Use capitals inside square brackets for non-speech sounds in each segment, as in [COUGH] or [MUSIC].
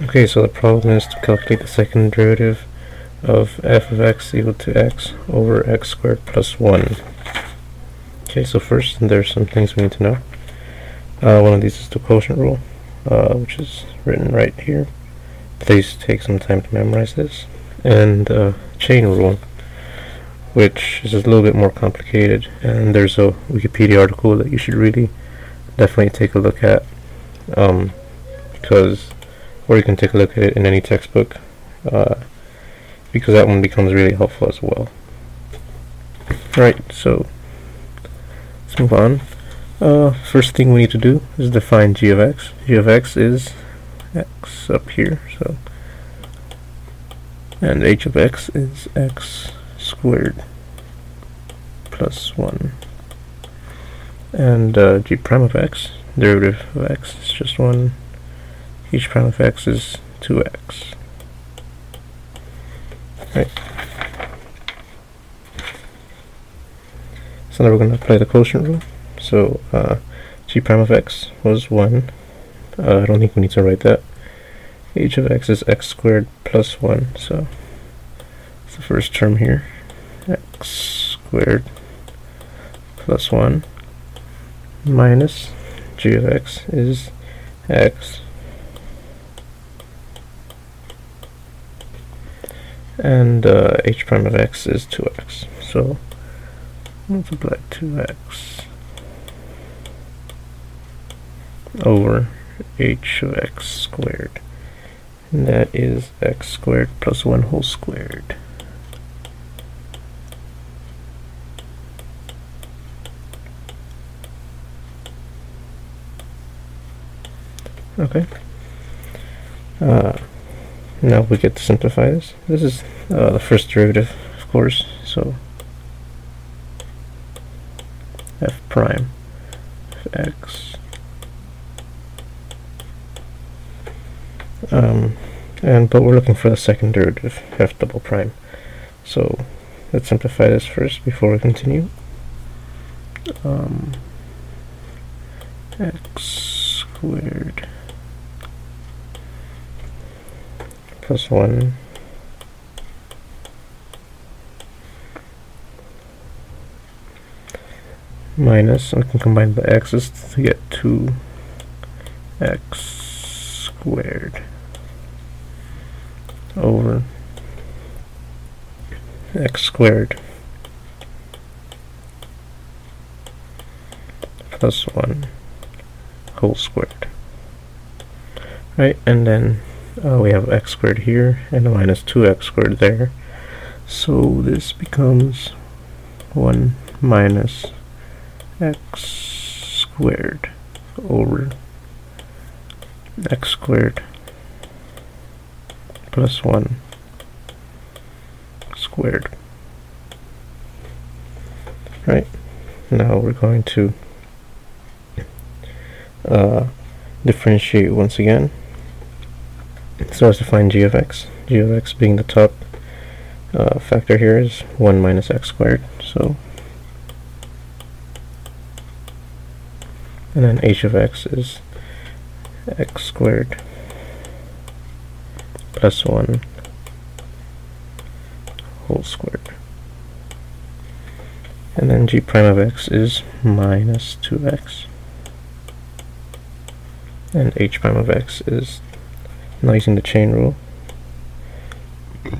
Okay, so the problem is to calculate the second derivative of f of x equal to x over x squared plus 1. Okay, so first there's some things we need to know. Uh, one of these is the quotient rule, uh, which is written right here. Please take some time to memorize this. And uh, chain rule, which is a little bit more complicated, and there's a Wikipedia article that you should really definitely take a look at, um, because, or you can take a look at it in any textbook, uh, because that one becomes really helpful as well. Alright, so let's move on. Uh, first thing we need to do is define g of x. g of x is x up here, so and h of x is x squared plus 1 and uh, g prime of x derivative of x is just 1 h prime of x is 2x right. So now we're going to apply the quotient rule. So uh, g prime of x was 1 uh, I don't think we need to write that. H of x is x squared plus 1 so it's the first term here. X squared plus 1 minus g of x is x and uh, h prime of x is 2x so multiply 2x over h of x squared. And that is x squared plus 1 whole squared. Okay. Uh, now we get to simplify this. This is uh, the first derivative of course so f prime of x. Um, and but we're looking for the second derivative f double prime. So let's simplify this first before we continue. Um, x squared plus 1 minus, I can combine the x's to get 2x squared over x squared plus 1 whole squared. Right, and then uh, we have x squared here and a minus 2x squared there. So this becomes 1 minus x squared over x squared plus 1 squared. Right? Now we're going to uh, differentiate once again so as to find g of x. g of x being the top uh, factor here is 1 minus x squared. So, and then h of x is x squared plus 1 whole squared. And then g prime of x is minus 2x. And h prime of x is now using the chain rule. [LAUGHS]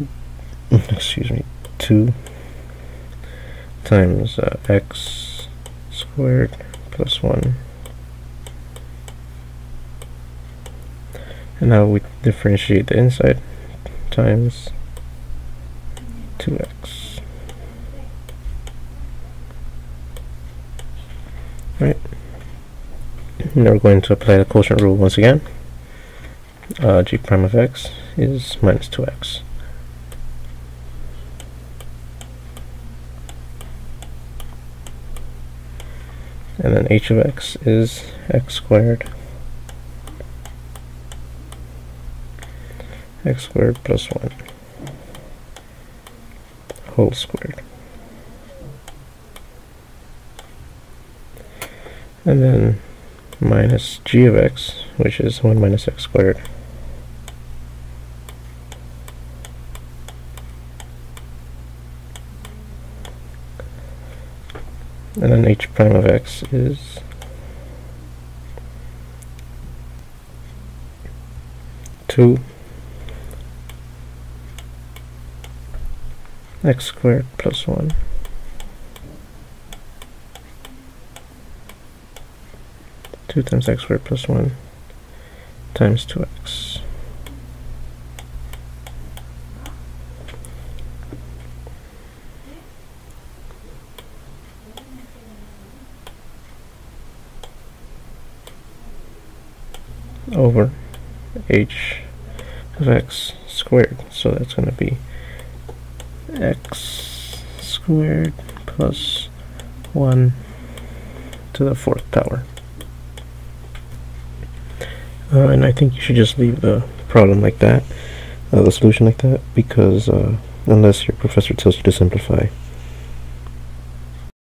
Excuse me. 2 times uh, x squared plus 1 and now we differentiate the inside times 2x right. Now we're going to apply the quotient rule once again uh, g prime of x is minus 2x. And then h of x is x squared x squared plus 1 whole squared. And then minus g of x, which is 1 minus x squared and then h prime of x is two. X squared plus one. Two times x squared plus one times two x over h of x squared. So that's going to be x squared plus 1 to the fourth power. Uh, and I think you should just leave the problem like that, uh, the solution like that, because uh, unless your professor tells you to simplify,